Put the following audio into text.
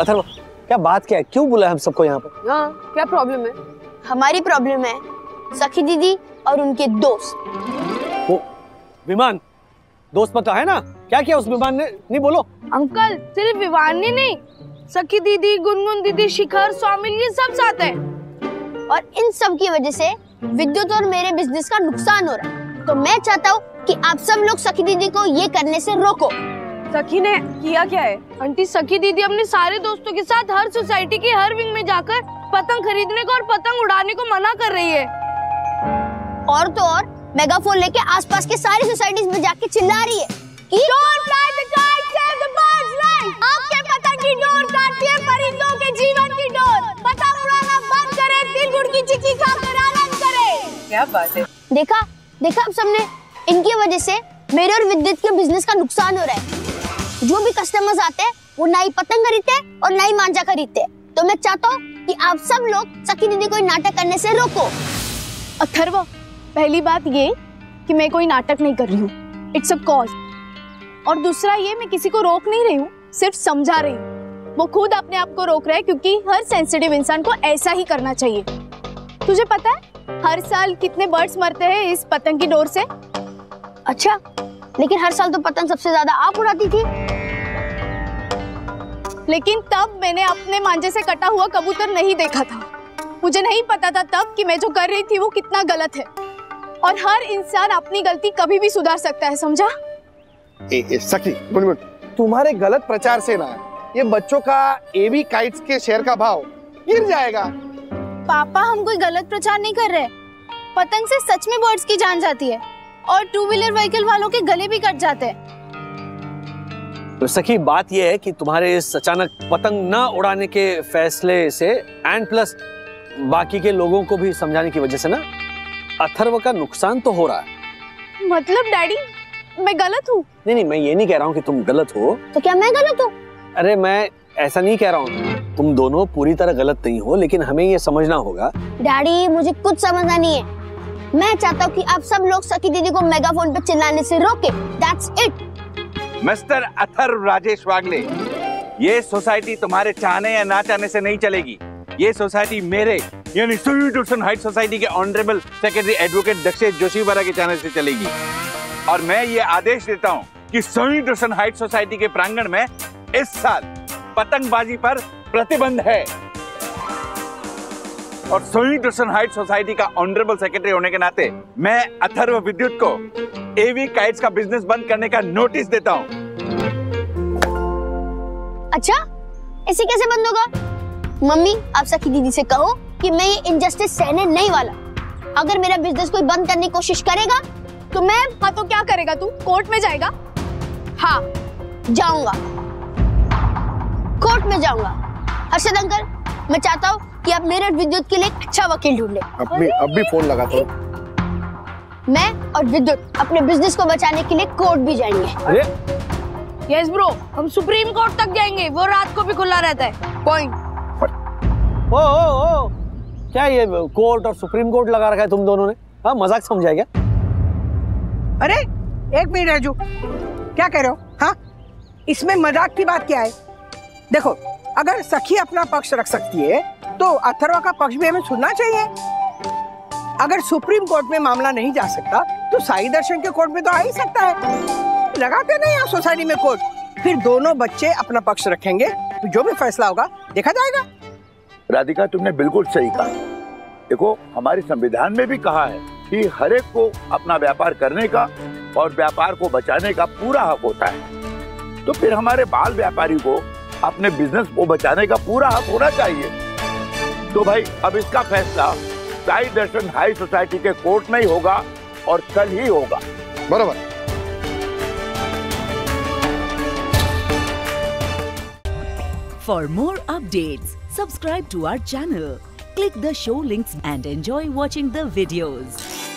अथर्व क्या बात क्या है? क्यों बुला हम सबको यहाँ पर? हाँ क्या प्रॉब्लम है? हमारी प्रॉब्लम है सखी दीदी और उनके दोस्त। वो विमान दोस्त पता है ना? क्या किया उस विमान ने? नहीं बोलो। अंकल सिर्फ़ विवानी नहीं सखी दीदी गुनगुन दीदी शिखर स्वामी ये सब साथ है। और इन सब की वजह से विद्युत और मेरे बिज़नेस का नुकसान हो रहा है। तो मैं चाहता हूँ कि आप सब लोग सखी दीदी को ये करने से रोको। सखी ने किया क्या है? आंटी सखी दीदी अपने सारे दोस्तों के साथ हर सोसाइटी के हर विंग में जाकर पतंग खरीदने को और पतंग उड़ाने को मना कर रही है। और तो और मेगाफोन लेके आसपास के सारी सोसाइटीज में जाके चिल्ला रही है। कि don't fly the kite save the birds life आपके पतंग की डोर काटती है परिंदों के जीवन की डोर। पतंग उड़ाना बंद करें तिल की चिक्की खाकर आनंद करें। क्या बात है? देखा देखा आप सबने इनकी वजह से मेरे और विद्युत के बिज़नेस का नुकसान हो रहा है। जो भी कस्टमर्स आते हैं वो ना ही पतंग खरीदते और ना ही मांझा खरीदते। तो मैं चाहता हूँ कि आप सब लोग सखी दीदी को नाटक करने से रोको। अथर्व पहली बात ये कि मैं कोई नाटक नहीं कर रही हूँ। इट्स अ कॉज और दूसरा ये मैं किसी को रोक नहीं रही हूँ सिर्फ़ समझा रही हूँ। वो खुद अपने आप को रोक रहा है क्योंकि हर सेंसिटिव इंसान को ऐसा ही करना चाहिए। तुझे पता है हर साल कितने बर्ड्स मरते हैं इस पतंग की डोर से? अच्छा लेकिन हर साल तो पतंग सबसे ज़्यादा आप उड़ाती थी। लेकिन तब मैंने अपने मांझे से कटा हुआ कबूतर नहीं देखा था। मुझे नहीं पता था तब कि मैं जो कर रही थी वो कितना गलत है। और हर इंसान अपनी गलती कभी भी सुधार सकता है समझा? ए, ए, सखी गुनगुन तुम्हारे गलत प्रचार से ना ये बच्चों का एवी काइट्स के शेयर का भाव गिर जाएगा। पापा हम कोई गलत प्रचार नहीं कर रहे। पतंग से सच में बर्ड्स की जान जाती है। और टू व्हीलर व्हीकल वालों के गले भी कट जाते हैं। तो सखी बात यह है कि तुम्हारे इस अचानक पतंग न उड़ाने के फैसले से एंड प्लस बाकी के लोगों को भी समझाने की वजह से ना अथर्व का नुकसान तो हो रहा है। मतलब डैडी मैं गलत हूँ? नहीं नहीं मैं ये नहीं कह रहा हूँ कि तुम गलत हो। तो क्या मैं गलत हूँ? अरे मैं ऐसा नहीं कह रहा हूँ। तुम दोनों पूरी तरह गलत नहीं हो लेकिन हमें ये समझना होगा। डैडी मुझे कुछ समझना नहीं है। मैं चाहता हूँ कि आप सब लोग सखी दीदी को मेगाफोन पे चिल्लाने से रोके। That's it mister Atharva Rajesh Wagle, ये सोसाइटी तुम्हारे चाहने या ना चाहने से नहीं चलेगी। ये सोसाइटी मेरे, यानी सुई हाइट सोसाइटी के honourable secretary advocate Dakshesh Joshiwala के चाहने से चलेगी। और मैं ये आदेश देता हूँ कि सोई डुसन हाइट सोसाइटी के प्रांगण में इस साल पतंगबाजी पर प्रतिबंध है। और सोई डुसन हाइट सोसाइटी का ऑनरेबल सेक्रेटरी होने के नाते मैं अथर्व विद्युत को एवी काइट्स का बिज़नेस बंद करने का नोटिस देता हूँ। अच्छा ऐसे कैसे बंद होगा? मम्मी आप सखी दीदी से कहो कि मैं ये इनजस्टिस सहने नहीं वाला। अगर मेरा बिज़नेस कोई बंद करने की कोशिश करेगा तो मैं हाँ तो क्या करेगा तू? कोर्ट में जाएगा? हाँ। जाऊँगा। कोर्ट में जाऊँगा। हर्षद अंकल मैं चाहता हूँ कि आप मेरे और विद्युत के लिए एक अच्छा वकील ढूंढ। लें अब भी अब भी फ़ोन लगा तो मैं और विद्युत अपने बिज़नेस को बचाने के लिए कोर्ट भी जाएँगे अरे। यस ब्रो हम सुप्रीम कोर्ट तक जाएँगे वो रात को भी खुला रहता है। पॉइंट ओ ओ ओ क्या ये कोर्ट और सुप्रीम कोर्ट लगा रखा है तुम दोनों ने? हाँ मज़ाक समझा क्या? अरे एक मिनट राजू। क्या कह रहे हो? हाँ? इसमें मज़ाक की बात क्या है? देखो अगर सखी अपना पक्ष रख सकती है तो अथर्वा का पक्ष भी हमें सुनना चाहिए। अगर सुप्रीम कोर्ट में मामला नहीं जा सकता तो साई दर्शन के कोर्ट में तो आ ही सकता है। लगाते नहीं यहाँ सोसाइटी में कोर्ट? फिर दोनों बच्चे अपना पक्ष रखेंगे तो जो भी फैसला होगा, देखा जाएगा। राधिका, तुमने बिल्कुल सही कहा। देखो, हमारे संविधान में भी कहा है कि हर एक को अपना व्यापार करने का और व्यापार को बचाने का पूरा हक होता है। तो फिर हमारे बाल व्यापारी को अपने बिज़नेस को बचाने का पूरा हक होना चाहिए। तो भाई अब इसका फैसला साई दर्शन हाई सोसाइटी के कोर्ट में ही होगा और कल ही होगा। बराबर। For more update subscribe to our channel click the show links and enjoy watching the videos